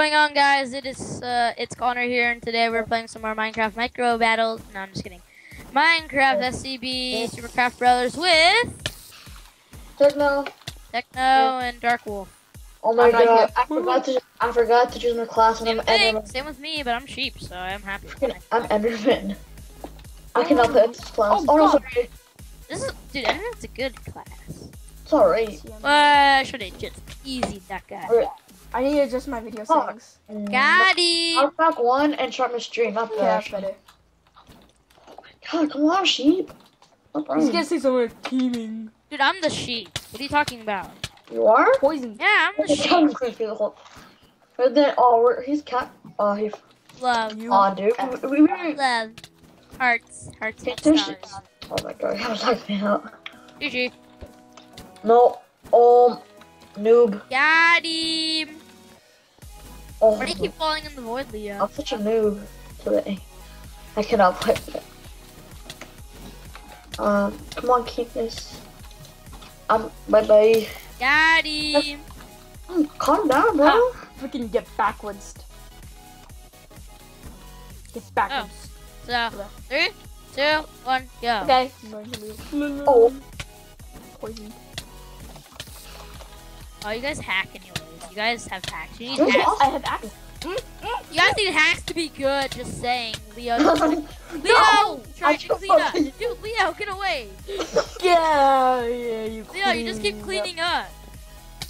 going on, guys? It is uh, it's Connor here, and today we're playing some more Minecraft Micro Battles. No, I'm just kidding. Minecraft SCB Supercraft Brothers with Techno. Techno and Dark Wolf. Oh my I'm god. I forgot to I forgot to choose my class and Same I'm thing. Enderman. Same with me, but I'm cheap, so I'm happy. I'm Enderman. I cannot play this class. Oh, Oh, no, God. sorry. This is, dude, Enderman's a good class. Sorry. Uh, should have just easy that guy. Alright. I need to adjust my video Oh. settings. Got him. I'll back one and start my stream, not Yeah, that. that's better. God, come on, sheep. Stop He's running. gonna say something teaming. Dude, I'm the sheep. What are you talking about? You are? Poison. Yeah, I'm the sheep. I'm creepy the whole. But then, oh, we're, he's cat. Oh, he. Love, You. Oh, dude. We, we, we, love, hearts, hearts, and There's- stars. oh my god, I was like, out. GG. No. Um, noob. Got him. Oh, Why do you keep falling in the void, Leo? I'm such a noob today. I cannot play it. Um, come on, keep this. Um, bye bye. Got him. Um, calm down, bro. Freaking get backwards. Get backwards. So, three, two, one, go. Okay. Oh. Poison. Oh, you guys hack anyways. You guys have hacks. You need hacks. I have axe. You guys need hacks to be good. Just saying, Leo. Leo, No! try I to don't clean up. Dude, Leo, get away. Yeah, yeah, you. Leo, you just keep cleaning up.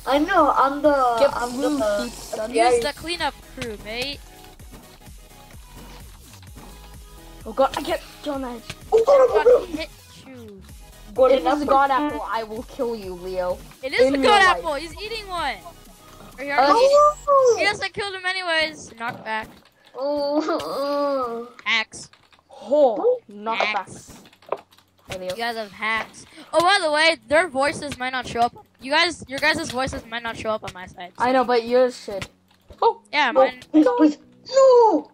I know. I'm the. Get I'm blue, the. keep son. Yeah, Use the cleanup crew, mate. Oh god, I get John Edge. Oh, God, God, hit you. God, it's a god apple, I will kill you, Leo. It is In a real god life. apple. He's eating one. Or he already. Oh. Yes, I killed him anyways. Knock back. Oh. Axe. Oh, knockback. Hacks. Hey, You guys have hacks. Oh, by the way, their voices might not show up. You guys, your guys' voices might not show up on my side. I know, but yours should. Oh, Yeah, No, mine, please, please. No.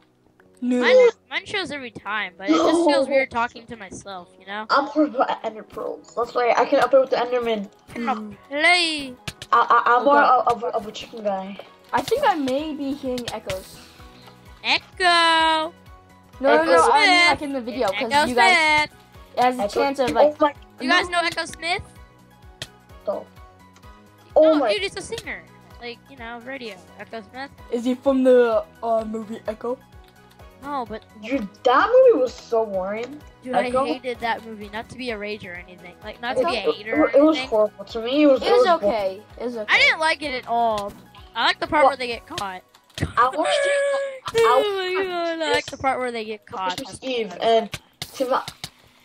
no. mine, mine shows every time, but it just feels weird talking to myself, you know? I'm horrible at Ender Pearls. That's why I can upload with the Enderman. Cannot play. I, I, I'm Oh, more of, of, of a chicken guy. I think I may be hearing echoes. Echo. No, no, Echo no, I mean Smith. like in the video, Echo because you guys, Smith. it has a Echo- chance of like, oh my, You guys know Echosmith? Oh, oh no, my. dude, he's a singer. Like, you know, radio. Echosmith? is he from the uh, movie Echo? No, but Dude, that movie was so boring. dude, Echo? I hated that movie. Not to be a rager or anything. Like, not to Echo? be a It, hater or it was horrible. To me, it was. It was boring. okay. It was okay. I didn't like it at all. I like the part Well, where they get caught. I watched it. oh my god, I like the part where they get caught. Christmas That's Eve, and to my,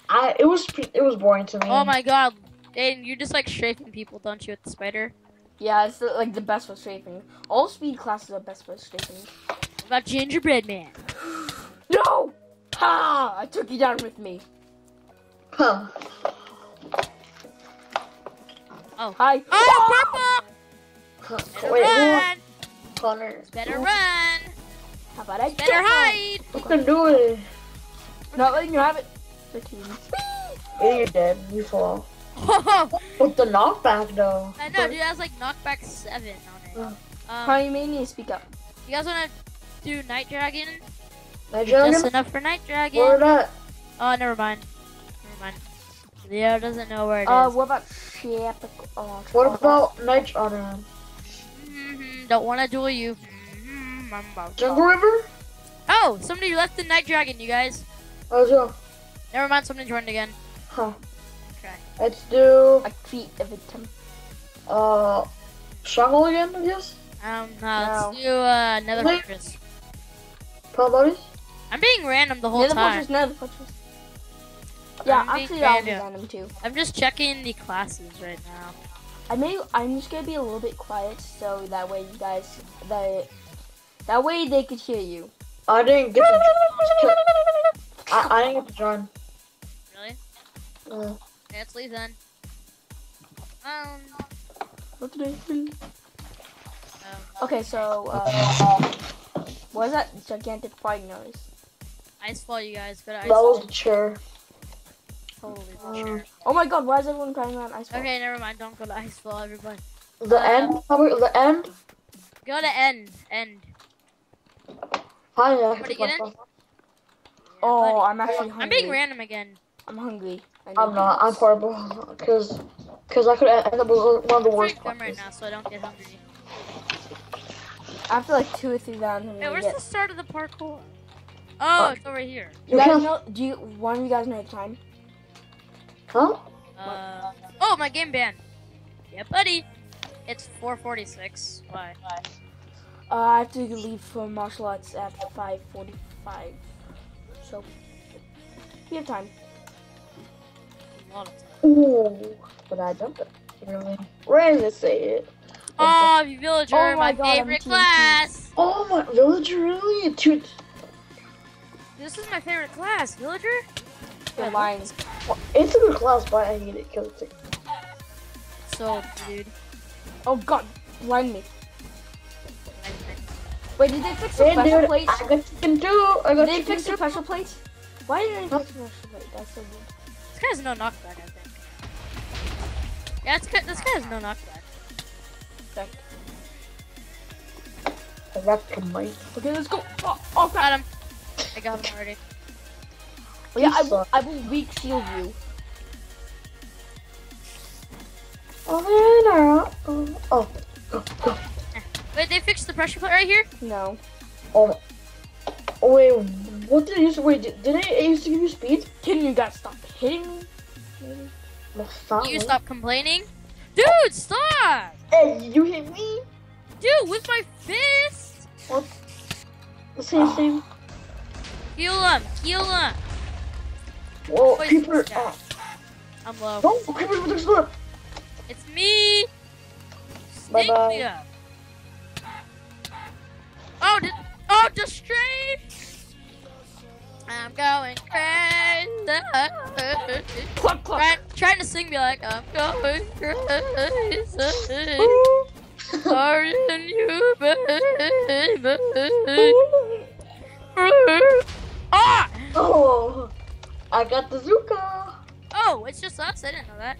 I it was it was boring to me. Oh my god, and you're just like strafing people, don't you, with the spider? Yeah, it's the, like the best for strafing. All speed classes are best for strafing. What about gingerbread man? No! Ha! I took you down with me. Huh. Oh. Hi. Oh, purple! Huh. Better Wait, run! Connor. Better run! How about I Better hide! You can do it. Not letting you have it. 13. Yeah, you're dead. You fall. Oh, With the knockback though. I know, dude, that's like knockback 7 on it. Um, Probably may need to speak up. you guys wanna do Night Dragon? Nigeria? Just enough for Night Where Dragon. that? Oh, never mind. Never mind. Leo doesn't know where it is. Uh, what about Shep? Oh, What oh, about Night Honor? Mhm, Don't wanna duel you. I'm about- Jungle River? Oh, somebody left the Night Dragon, you guys. Let's go. Never mind, somebody joined again. Huh. Okay. Let's do I treat a victim. uh Jungle again, I guess. Um, no, let's do uh, Nether Wait. Fortress. Probably. I'm being random the whole Nether time. Fortress, Nether Fortress. Yeah, I'm being actually, I'll be random. random too. I'm just checking the classes right now. I may. I'm just gonna be a little bit quiet so that way you guys, that that way they could hear you. I didn't get to. I, I didn't get to join. Really? Uh, Okay, let's leave then. Um, What did I do? um, Okay, so uh, what is that gigantic flying noise? Icefall, you guys. Go to that was Icefall. the chair. Totally for Uh, sure. Oh my god, why is everyone crying out ice? fall? Okay, never mind. Don't go to Icefall, everybody. The Uh, end. Probably the end. Go to end. End. Hi, Wanna get in? Oh, buddy. I'm actually hungry. I'm being random again. I'm hungry. I need I'm not. I'm horrible. Cause, cause I could end up with one of the I'm worst. pretty right now, so I don't get hungry. After like two or three rounds, I'm Hey, where's get. the start of the parkour? Oh, Uh, it's over here. You You guys know? Do you? One of you guys know the time? Huh? Uh, oh, my game banned. Yeah, buddy. It's 4:46. Why? Uh, I have to leave for martial arts at 5:45. So we have time. A lot of time. Ooh, but I jumped it. Really? Where does it say it? Oh, you villager, Oh my my, God, favorite TNT. class. Oh my villager, really? Dude, This is my favorite class, villager. You're I lying. well, it's a good class, but I hate it because it's So, dude. Oh God, blind me. Wait, did they fix the hey pressure dude, plates? I got chicken too. I got Did they fix the special pressure plates? Why didn't they fix the pressure plate? That's so weird. This guy has no knockback, I think. Yeah, it's good. this guy has no knockback. Back. I wrecked my. Okay, let's go. Oh, oh. Got him. I got him already. Oh, yeah, I will. I will weak shield you. Oh, oh, oh, oh, oh, Wait, they fixed the pressure plate right here? No. oh. Oh wait, what did it use? Wait, did, did it, it used to give you speed? Can you guys stop hitting me? Maybe? You stop complaining? Dude, stop! Hey, you hit me? Dude, with my fist! What? Same thing. Heal him, heal him. Whoa, Poison creeper. Oh, I'm low. no, creeper's with the. It's me! Bye-bye. Oh, did, oh, destroyed! I'm going crazy. Cluck, cluck. Trying, trying to sing me like I'm going crazy. Are you, baby? Ah! Oh, I got the Zuka. Oh, it's just us. I didn't know that.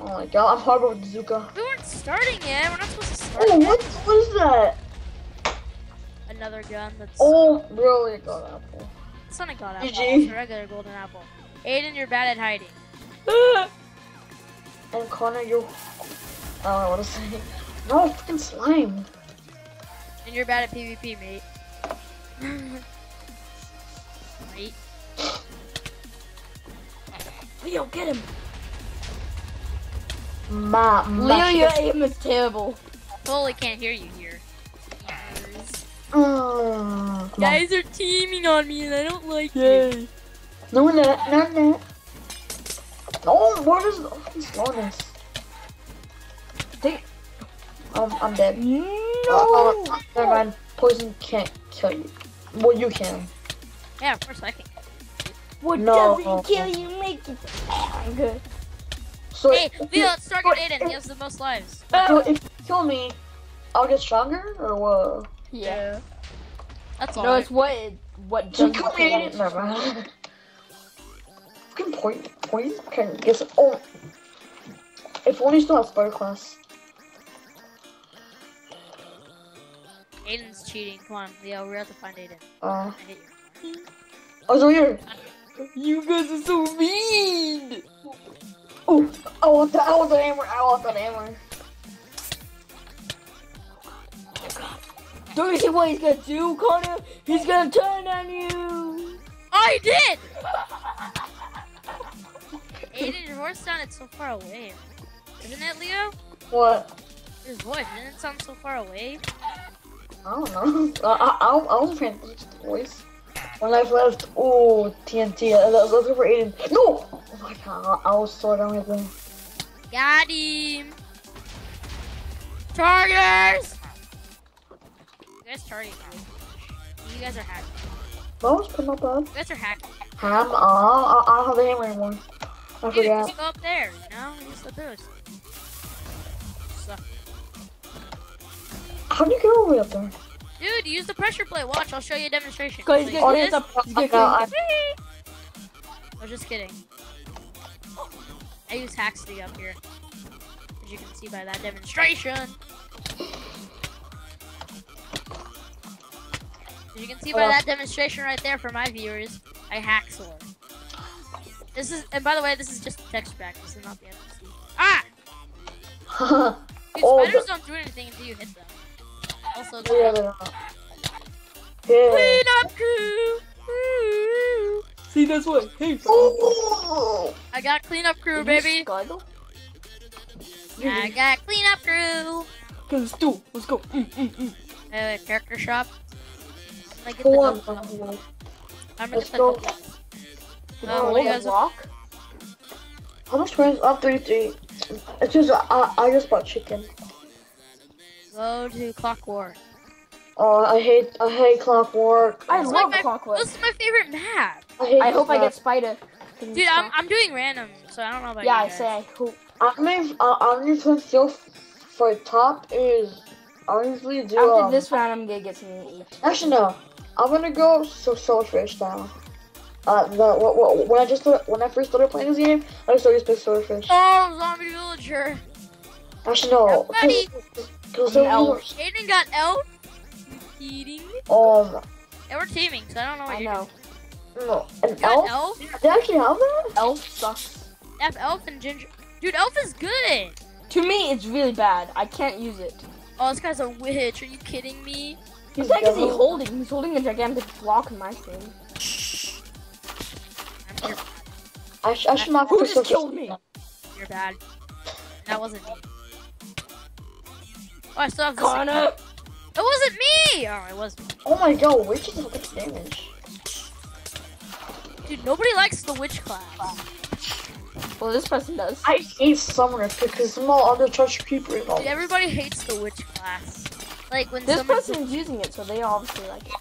Oh my god, I'm horrible with the Zuka. We weren't starting yet. We're not supposed to start Oh, yet. what? What is that? Another gun that's. Oh, really? God, apple. It's not a god apple. GG. It's a regular golden apple. Aiden, you're bad at hiding. And Connor, you. I don't know what to say. No, fucking slime. And you're bad at PvP, mate. mate. Leo, get him. Ma, ma. Leo, your aim is terrible. Totally can't hear you here. Guys. On. Are teaming on me and I don't like it. No, no, no, no. No, what is the fucking slowness? Take. Um, I'm dead. No. Oh, oh, never mind. Poison can't kill you. Well, you can. Yeah, of course I can. What No. doesn't kill you make you angry. So, Hey, if Leo, let's target but Aiden. if- He has the most lives. So if you kill me, I'll get stronger, or what? Yeah. That's all. No, it's what it, what So doesn't kill kill me, you. never mind. Fucking point, point, can guess. Oh, if only still has spider class. Aiden's cheating. Come on, Leo, we have to find Aiden. Uh, I hate you. oh, it's over here. You guys are so mean. Oh, I want that. I want that hammer. I want that hammer. Don't you see what he's gonna do, Connor? He's gonna turn on you. He did! Aiden, your voice sounded so far away. Isn't it, Leo? What? His voice, didn't it sound so far away? I don't know. I I I, I paying attention to the voice. One life left. Oh, TNT. Uh, Let's let's for Aiden. No! Oh my god, I was so done with him. Got him! Targeters! You guys targeting me. You guys are hacking. That was pretty not bad. You guys are hacking. Ham? Oh, I, I don't have the hammer anymore. I Dude, forgot. just go up there, you know? Use the boost. So, How do you get all the way up there? dude, use the pressure plate. Watch, I'll show you a demonstration. Cause he's So you gonna get this. up. He's gonna I- kill I was just kidding. I use hacks to get up here. As you can see by that demonstration. You can see by Uh. that demonstration right there for my viewers, I hack sword. This is, and by the way, this is just text texture pack. This is not the NPC. Ah! Dude, Oh, spiders the- don't do anything until you hit them. Also, yeah, they're not. Yeah. clean up crew. Woo. See this way. Hey, Ooh. I got cleanup crew, Did baby. I got cleanup crew. Let's do. Let's go. Mm, mm, mm. Uh, character shop. I'm gonna get the Hold I'm gonna Let's get the go. double. Oh, I what do you a guys- rock? How much friends? Up 33. It's just, I, I just bought chicken. Go to Clockwork. Oh, I hate, I hate clockwork. I This love like my- clockwork. This is my favorite map. I hate I hope I get spider. Can Dude, I'm. I'm doing random, so I don't know about Yeah, you I guys. say I hope. map. I mean, uh, I'm just gonna still for top is honestly do. After Um, this round, I'm gonna get something to eat. Actually, no. I'm gonna go so swordfish style. Uh, the wh- wh- when I just started, when I first started playing this game, I just always pick swordfish. Oh, zombie villager. Actually, no. buddy. Cause An elf. Aiden got elf. You kidding me? Um, And we're teaming, so I don't know what I you're know. no, an. You got elf. elf? They actually have that? Elf sucks. They have elf and ginger. Dude, elf is good. To me, it's really bad. I can't use it. Oh, this guy's a witch. Are you kidding me? He's What the heck is he holding? He's holding a gigantic block in my screen. I'm. I, sh- I should not. Who pick just swordfish. killed me? You're bad. That wasn't me. Oh, I still have this. Connor! Oh, it wasn't me! Oh, it was me. Oh my god, witches have good damage. Dude, nobody likes the witch class. Well, this person does. I hate summoners because some all other church creepers. Dude, everybody hates the witch class. Like when This someone person's using it, so they obviously like it.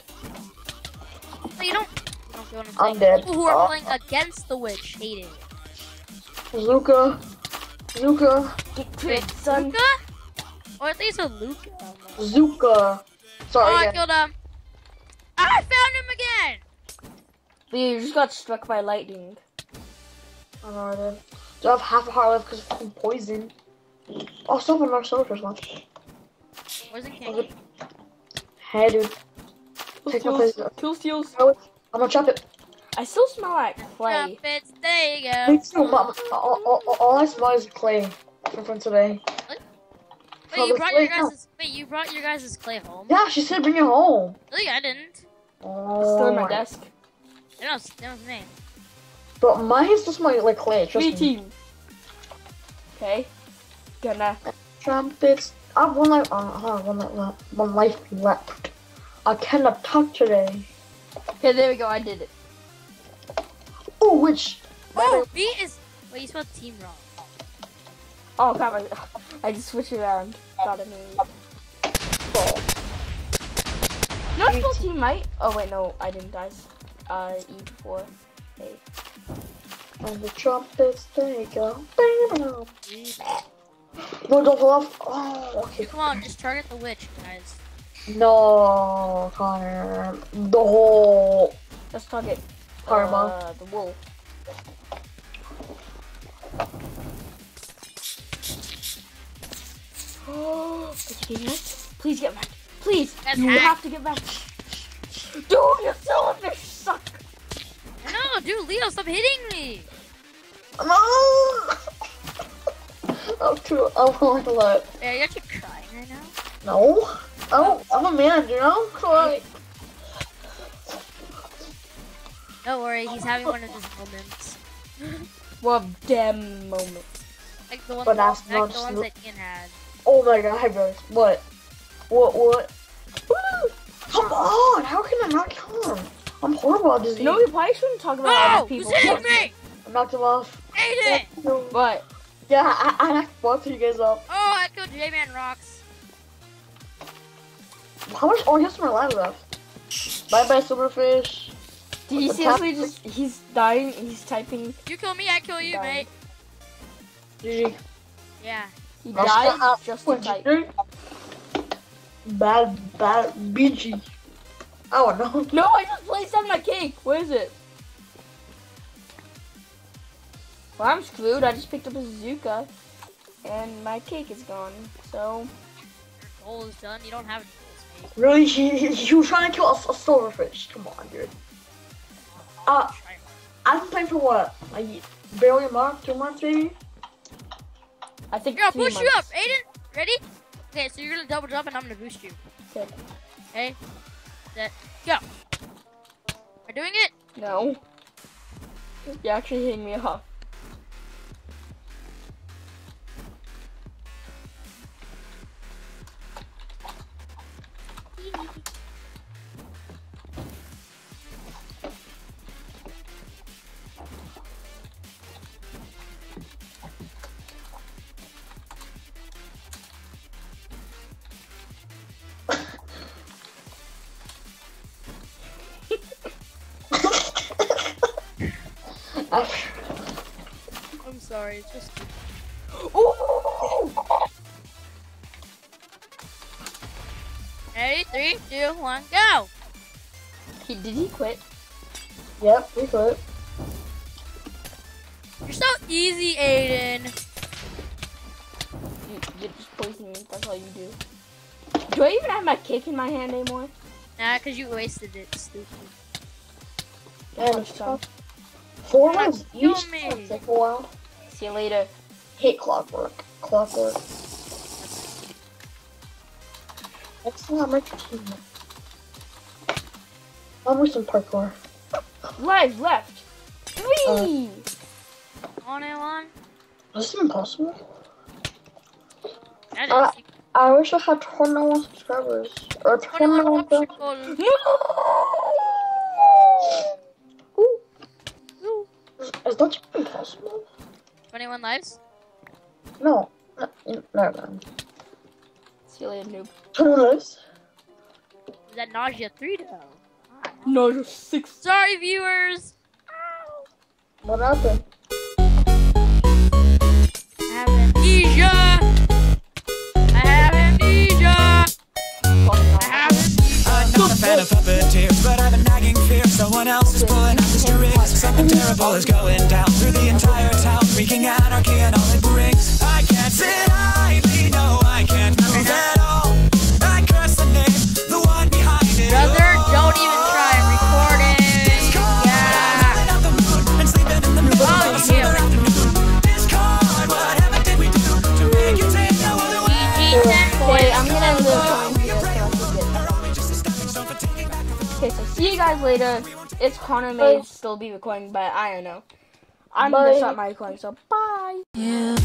So you don't. You don't get what I'm I'm dead. People who are Uh, playing against the witch hate it. Luca, Luca, Get tricked, son. Luca? Or at least a Luca. Zuka. Oh, Sorry, I yeah. killed him. I found him again. Dude, you just got struck by lightning. I know I did. Do I have half a heart left because of fucking poison? Oh, stop on our soldiers one. Poison can't Hey, dude. Kill Take my steals. place. Steals. I'm gonna chop it. I still smell like clay. Jump it. There you go. Me too, Mom. All, all, all- all I smell is clay from, from today. Wait, you brought your clay- no. guys' wait, you brought your guys' clay home? Yeah, she said bring it home. Really, I didn't. Oh, Still in my desk. That was, that was me. But mine still smells like clay. Trust Me me. team. Okay. Gonna. Trumpets. I have one life. Uh, hold on, one life left. One life left. I cannot talk today. Okay, there we go. I did it. Oh, which? Oh, B is. Wait, you spelled team wrong. Oh crap! I, I just switched it around. Got it. Oh, No, I spelled team right. Oh wait, no, I didn't, guys. Uh, E before. A. and the trumpets they go. Bam. No, don't fall off. Oh, okay. Come on, just target the witch, guys. No, Connor. The whole. Let's target. Karma. Uh, the wool. Did you get back? Please get back. Please. That's you hack. have to get back. Dude, you silverfish suck. No, dude, Leo, stop hitting me. No. I'm too. I'm going to let. Yeah, you're actually crying right now. No. Oh, I'm a man, you know? Cry. Don't worry, he's having one of his moments. What a damn moment. Like the, one, But that's like not the ones that Ian had. Oh my god, hi bros. What? What, what? Woo! Come on! How can I not kill him? I'm horrible at this You know, game. we probably shouldn't talk about No! other Who's people. hitting me? I knocked him off. Aiden! No. But Yeah, I, I knocked both of you guys off. Oh, I killed J-Man Rocks. How much? Oh, he has some lives left. Bye bye, silverfish. did you The top- seriously just? He's dying. He's typing. You kill me, I kill you, Done. mate. GG. Yeah. He I'll died start out just to with type. Bad, bad, BG. Oh no. No, I just placed on my cake. Where is it? Well, I'm screwed. I just picked up a Zuka, and my cake is gone. So Your goal is done. You don't have any goals, Really, he, he, he was trying to kill a, a silverfish. Come on, dude. Uh, I've been playing for what? Like barely a month, two months maybe. I think Here, I'll three push you up. Aiden, ready? Okay, so you're gonna double jump and I'm gonna boost you. Okay. Okay? Set, go. We're doing it. No. You're actually hitting me off. I'm sorry, it's just. Ooh! Ready? Three, two, one, go. He, did he quit? yep, we quit. You're so easy, Aiden. You, you're just poisoning me. That's all you do. Do I even have my kick in my hand anymore? Nah, cause you wasted it, stupid. And Punch some. Four Come on, months kill each. me. It's like a while. See you later. Hate clockwork. Clockwork. Next time I'm team. I'll do some parkour. Live left. Three. On and one. Is this even possible? That Uh, I wish I had 21 subscribers. Or 21 21 subscribers. No. Ooh, Ooh. is, is that even possible? 21 lives. No. No, no, never mind. See you later, noob. 21 Is that nausea three though? Ah, no, you're six. Sorry, viewers. What happened? I have amnesia. I have amnesia. I have amnesia. I'm a fan of puppeteers, but I've a nagging fear someone else is pulling out the strings. Something terrible is going down through the entire town, wreaking anarchy and all it brings. Later. It's Connor may still be recording, but I don't know. I'm Bye. gonna stop my recording, so bye. Yeah.